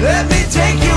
Let me take you.